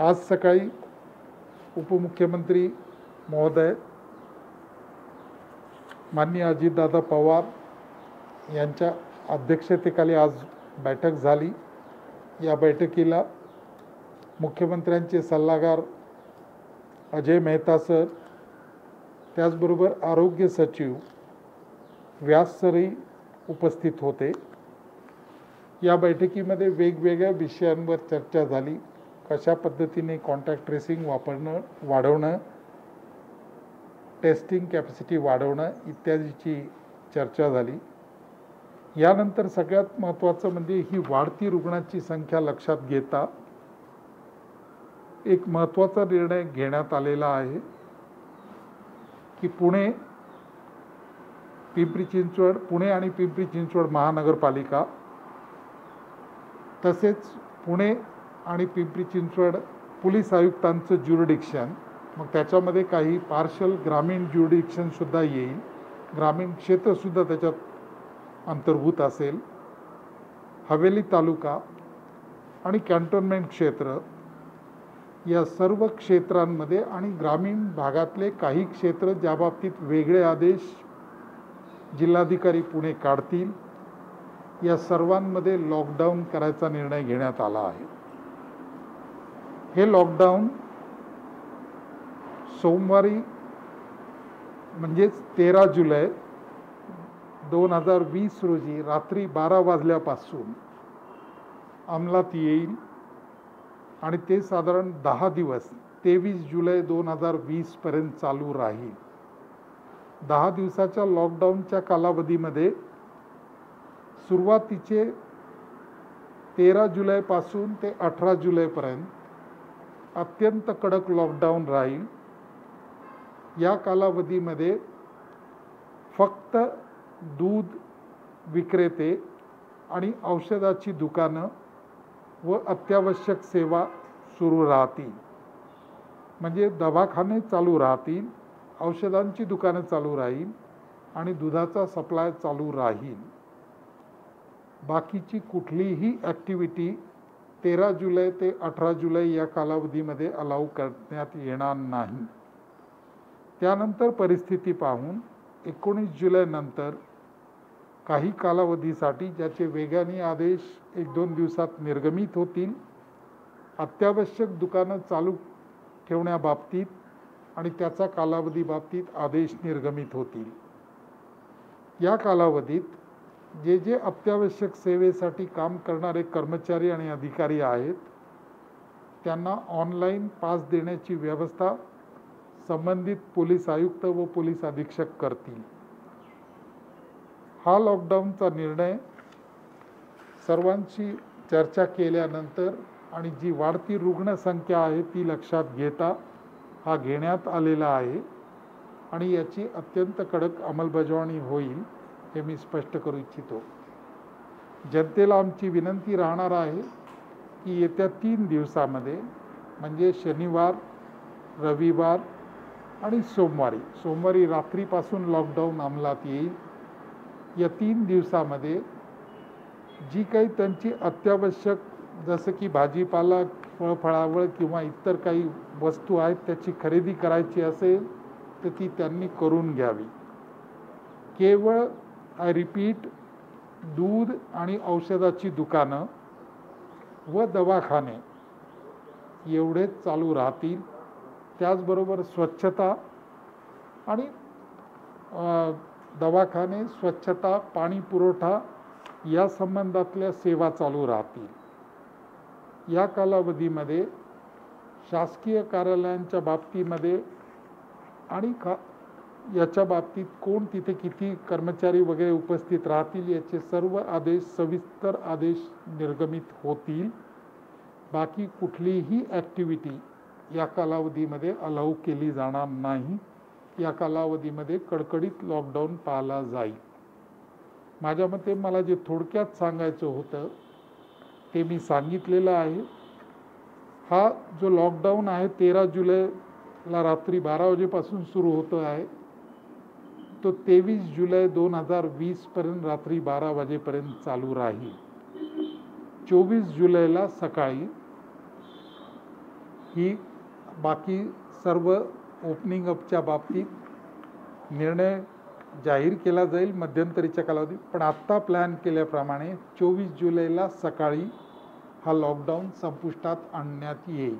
आज सकाळी उपमुख्यमंत्री महोदय माननीय अजितदादा पवार यांच्या अध्यक्षतेखाली आज बैठक झाली. या बैठकीला मुख्यमंत्र्यांचे सल्लागार अजय मेहता सर त्याचबरोबर आरोग्य सचिव व्यास सरही उपस्थित होते. या बैठकीमध्ये वेगवेगळ्या विषयांवर चर्चा झाली. कशा पद्धतीने कॉन्टॅक्ट ट्रेसिंग वापरणं वाढवणं टेस्टिंग कॅपॅसिटी वाढवणं इत्यादीची चर्चा झाली. यानंतर सगळ्यात महत्त्वाचं म्हणजे ही वाढती रुग्णांची संख्या लक्षात घेता एक महत्त्वाचा निर्णय घेण्यात आलेला आहे की पुणे पिंपरी चिंचवड पुणे आणि पिंपरी चिंचवड महानगरपालिका तसेच पुणे आणि पिंपरी चिंचवड पोलीस आयुक्तांचं ज्युरिडिक्शन मग त्याच्यामध्ये काही पार्शल ग्रामीण ज्युरिडिक्शनसुद्धा येईल. ग्रामीण क्षेत्रसुद्धा त्याच्यात अंतर्भूत असेल. हवेली तालुका आणि कॅन्टोन्मेंट क्षेत्र या सर्व क्षेत्रांमध्ये आणि ग्रामीण भागातले काही क्षेत्र ज्या बाबतीत वेगळे आदेश जिल्हाधिकारी पुणे काढतील या सर्वांमध्ये लॉकडाऊन करायचा निर्णय घेण्यात आला आहे. हे लॉकडाऊन सोमवारी म्हणजेच तेरा जुलै दोन हजार वीस रोजी रात्री बारा वाजल्यापासून अंमलात येईल. आणि ते साधारण दहा दिवस तेवीस जुलै दोन हजार वीसपर्यंत चालू राहील. दहा दिवसाच्या लॉकडाऊनच्या कालावधीमध्ये सुरुवातीचे तेरा जुलैपासून ते अठरा जुलैपर्यंत अत्यंत कडक लॉकडाऊन राहील. या कालावधीमध्ये फक्त दूध विक्रेते आणि औषधाची दुकानं व अत्यावश्यक सेवा सुरू राहतील. म्हणजे दवाखाने चालू राहतील औषधांची दुकानं चालू राहील आणि दुधाचा सप्लाय चालू राहील. बाकीची कुठलीही ॲक्टिव्हिटी तेरा जुलै ते अठरा जुलै या कालावधीमध्ये अलाव करण्यात येणार नाही. त्यानंतर परिस्थिती पाहून एकोणीस जुलैनंतर काही कालावधीसाठी ज्याचे वेगाने आदेश एक दोन दिवसात निर्गमित होतील अत्यावश्यक दुकानं चालू ठेवण्याबाबतीत आणि त्याचा कालावधी बाबतीत आदेश निर्गमित होतील. या कालावधीत जे जे अत्यावश्यक सेवेसाठी काम करणारे कर्मचारी आणि अधिकारी आहेत त्यांना ऑनलाईन पास देण्याची व्यवस्था संबंधित पोलीस आयुक्त व पोलीस अधीक्षक करतील. हा लॉकडाऊनचा निर्णय सर्वांशी चर्चा केल्यानंतर आणि जी वाढती रुग्णसंख्या आहे ती लक्षात घेता हा घेण्यात आलेला आहे आणि याची अत्यंत कडक अंमलबजावणी होईल. हे मी स्पष्ट करू इच्छितो. जनतेला आमची विनंती राहणार आहे की येत्या तीन दिवसामध्ये म्हणजे शनिवार रविवार आणि सोमवारी सोमवारी रात्रीपासून लॉकडाऊन अंमलात येईल. या तीन दिवसामध्ये जी काही त्यांची अत्यावश्यक जसं की भाजीपाला फळफळावळ किंवा इतर काही वस्तू आहेत त्याची खरेदी करायची असेल तर ती त्यांनी करून घ्यावी. केवळ आय रिपीट दूध आणि औषधाची दुकानं व दवाखाने एवढेच चालू राहतील. त्याचबरोबर स्वच्छता आणि दवाखाने स्वच्छता पाणी पुरवठा या संबंधातल्या सेवा चालू राहतील. या कालावधीमध्ये शासकीय कार्यालयांच्या बाबतीमध्ये आणि का याच्या बाबतीत कोण तिथे किती कर्मचारी वगैरे उपस्थित राहतील याचे सर्व आदेश सविस्तर आदेश निर्गमित होतील. बाकी कुठलीही ॲक्टिव्हिटी या कालावधीमध्ये अलाऊ केली जाणार नाही. या कालावधीमध्ये कडकडीत लॉकडाऊन पाहिला जाईल. माझ्या मते मला जे थोडक्यात सांगायचं होतं ते मी सांगितलेलं आहे. हा जो लॉकडाऊन आहे तेरा जुलैला रात्री बारा वाजेपासून सुरू होतो आहे तो तेवीस जुलै दोन हजार वीसपर्यंत रात्री बारा वाजेपर्यंत चालू राहील. चोवीस जुलैला सकाळी ही बाकी सर्व ओपनिंग अपच्या बाबतीत निर्णय जाहीर केला जाईल मध्यंतरीच्या कालावधीत. पण आत्ता प्लॅन केल्याप्रमाणे चोवीस जुलैला सकाळी हा लॉकडाऊन संपुष्टात आणण्यात येईल.